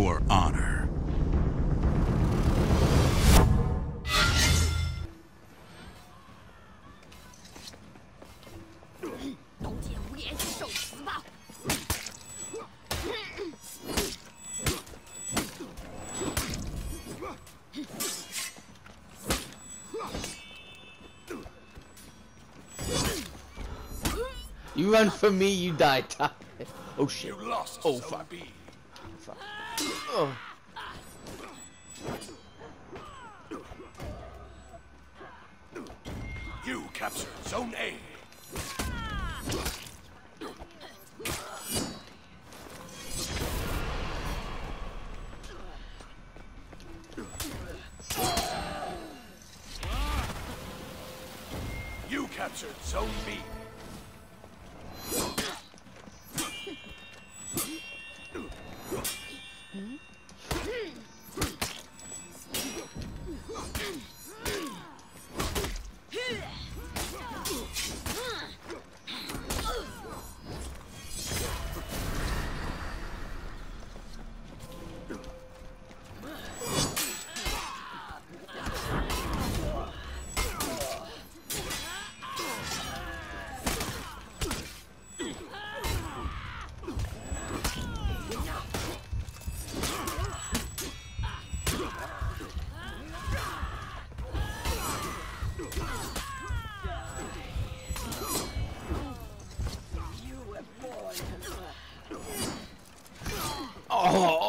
for honor. You run for me, you die, Oh shit. You lost. Oh, Zone fuck. B. Fuck. You captured Zone A. You captured Zone B. Oh.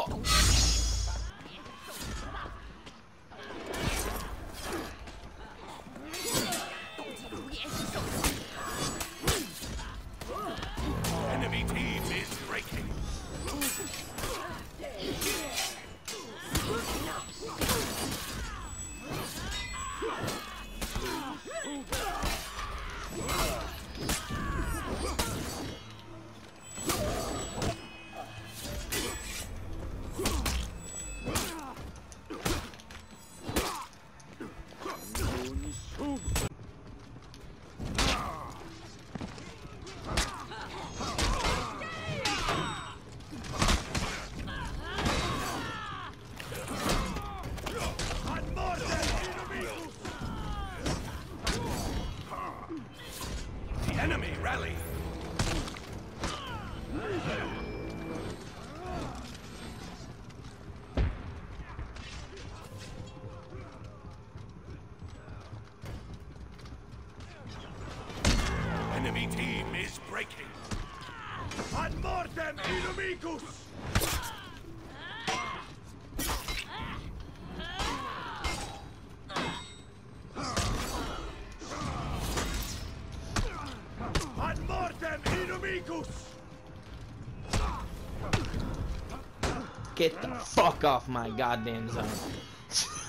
Get the fuck off my goddamn zone.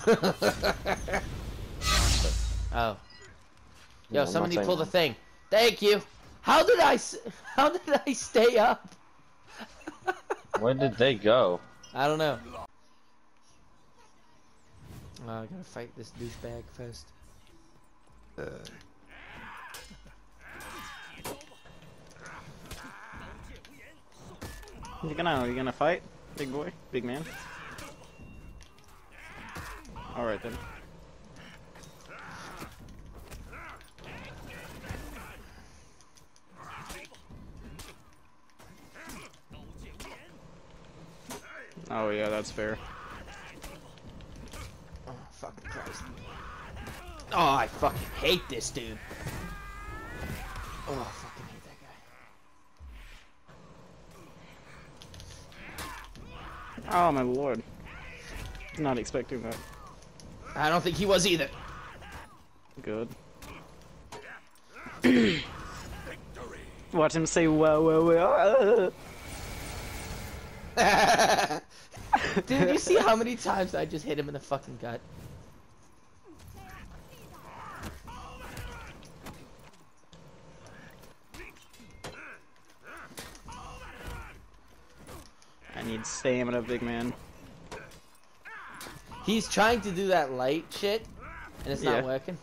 oh. Yo, I'm somebody pull the thing. Thank you. How did I? s- How did I stay up? Where did they go? I don't know. Uh, I gotta fight this douchebag first. Uh. You gonna you gonna fight, big boy, big man? All right then. Oh yeah, that's fair. Oh, fucking Christ. Oh, I fucking hate this dude. Oh, I fucking hate that guy. Oh my lord. Not expecting that. I don't think he was either. Good. Watch him say whoa whoa whoa. Dude, you see how many times I just hit him in the fucking gut? I need stamina, big man. He's trying to do that light shit, and it's yeah. not working.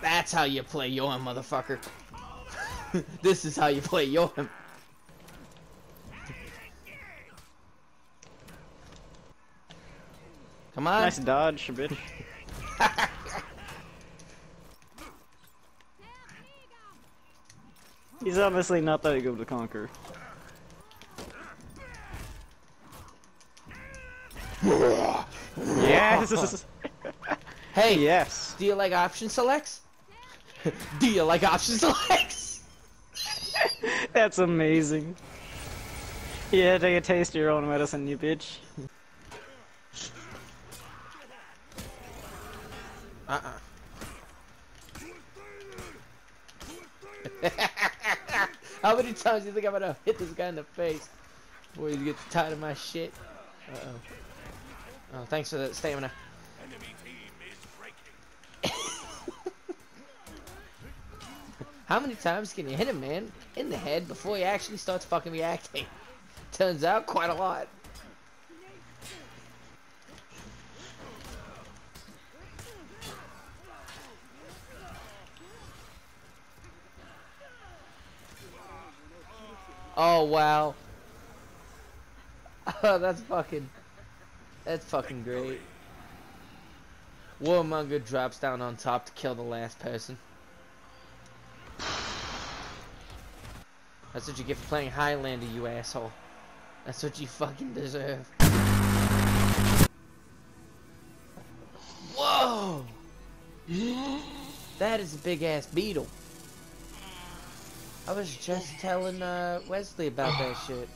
That's how you play yo, motherfucker. this is how you play yo. Come on. Nice dodge, bitch. He's obviously not that good to conquer. Yes! Hey, yes! do you like option selects? do you like option selects? That's amazing. Yeah, take a taste of your own medicine, you bitch. Uh-uh. How many times do you think I'm gonna hit this guy in the face before he gets tired of my shit? Uh-oh. Oh, thanks for the stamina. How many times can you hit a man in the head before he actually starts fucking reacting? Turns out quite a lot. Oh wow. Oh, that's fucking That's fucking great. Warmonger drops down on top to kill the last person. That's what you get for playing Highlander, you asshole. That's what you fucking deserve. Whoa! That is a big ass beetle. I was just telling uh, Wesley about that shit.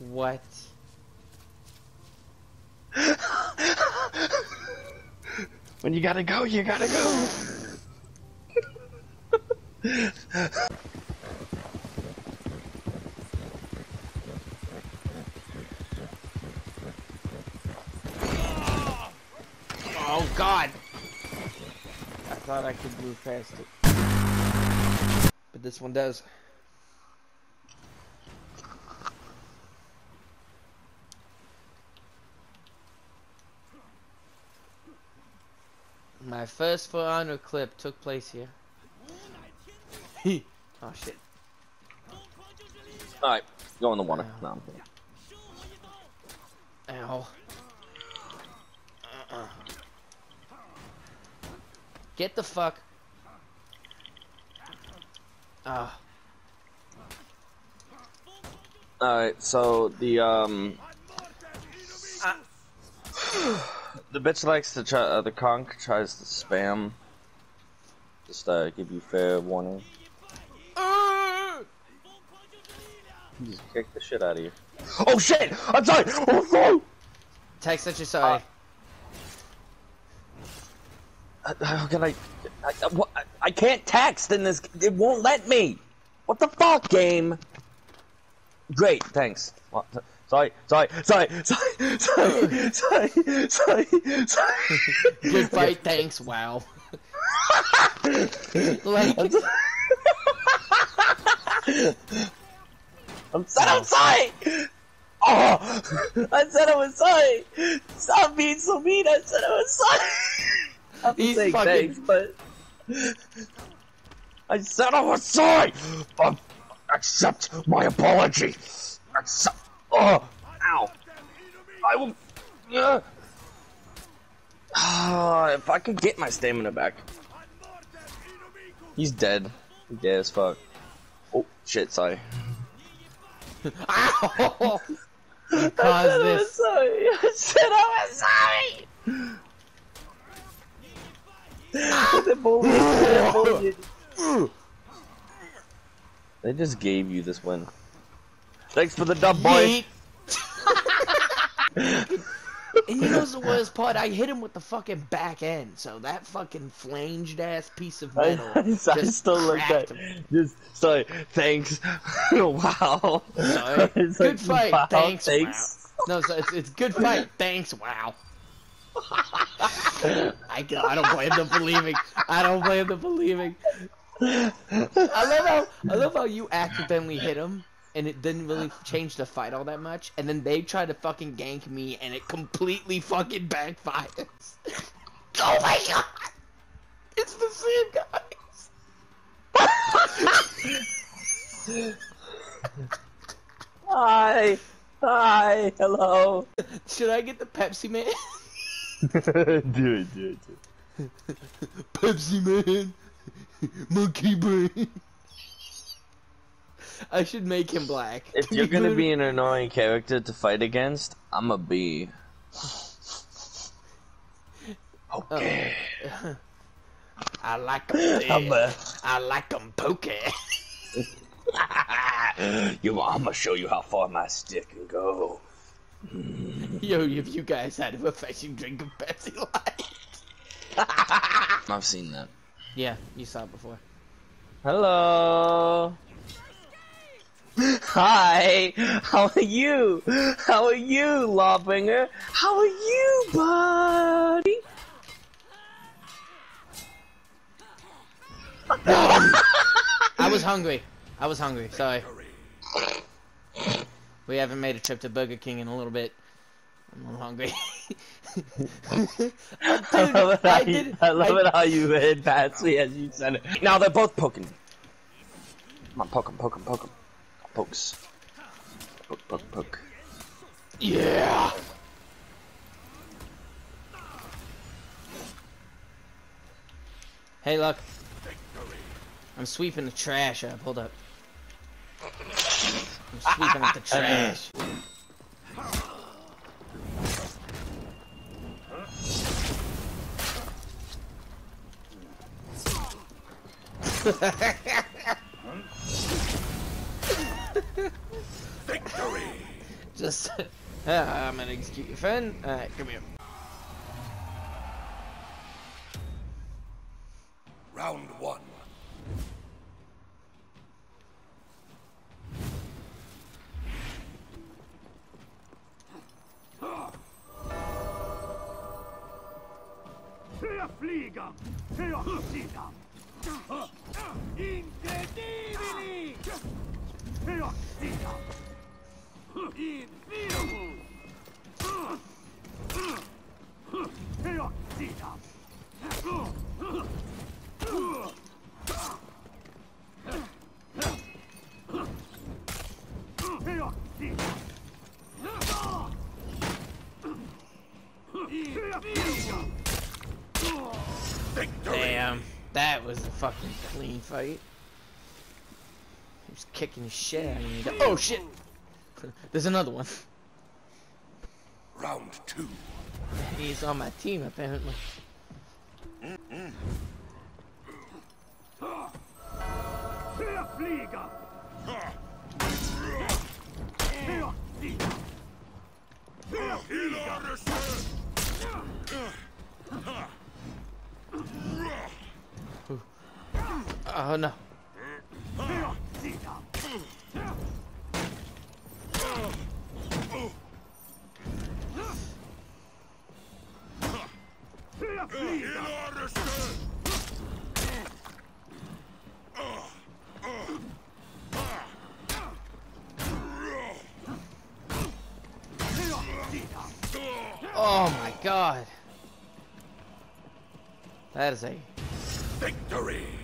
What? When you gotta go, you gotta go. Oh god! I thought I could move past it. But this one does. My first For Honor clip took place here. oh shit. Alright, go in the water. No, I'm kidding. Ow. Uh-uh. Get the fuck. Ah. Alright, so the um the bitch likes to try uh, the conch tries to spam. Just uh give you fair warning. Just kick the shit out of you. Oh shit! I'm sorry! Oh no! Text that you're sorry. Uh, How can I? I, I, I- can't text in this. It won't let me. What the fuck, game? Great, thanks. What- Sorry, sorry, sorry, sorry, sorry, sorry, sorry, sorry. Good fight, thanks, wow. like, I'm said I'm sorry. Oh, I said I was sorry. Stop being so mean. I said I was sorry. I'm He's saying fucking- thanks, but I said I was sorry. Um, accept my apology. Accept. Oh, ow. I will. Uh, Ah, if I could get my stamina back. He's dead. He's dead as fuck. Oh shit! Sorry. ow! You caused this. sorry. I said I was sorry. They're bullying. They're. They just gave you this win. Thanks for the dub, boy. And you know the worst part? I hit him with the fucking back end, so that fucking flanged ass piece of metal I, I just still like that. him. Just sorry. Thanks. wow. Sorry. It's Good like, fight. wow, thanks. thanks. Wow. No, so it's, it's good fight. Thanks. Wow. I, I don't blame them for leaving. I don't blame them for leaving. I love how I love how you accidentally hit him and it didn't really change the fight all that much, and then they try to fucking gank me and it completely fucking backfires. oh my god! It's the same guys. Hi. Hi. Hello. Should I get the Pepsi man? do it, do it, do it. Pepsi Man, Monkey Brain. I should make him black. If you're gonna be an annoying character to fight against, I'm a B. Okay. I like them. A, I like them pokey. you, I'm gonna show you how far my stick can go. Yo, if you guys had a refreshing drink of Pepsi Light. I've seen that. Yeah, you saw it before. Hello. Hi. How are you? How are you, Lawbringer? How are you, buddy? I was hungry. I was hungry. Sorry. We haven't made a trip to Burger King in a little bit. I'm hungry. I love, it how, I you, I love I- it how you past me as you said it. Now they're both poking. me. Come on, poke 'em, poke 'em, poke 'em. Pokes. Poke, poke, poke. yeah. Hey, look. I'm sweeping the trash up. Hold up. I'm sweeping up the trash. Victory! Just, uh, I'm gonna execute your friend. Alright, come here. Round one. Flyga! Sida! Incredibili! Damn, that was a fucking clean fight. He was kicking the shit out of me. Oh shit! There's another one. Round two. He's on my team apparently. Flyga! Oh no. God. That is a Victory!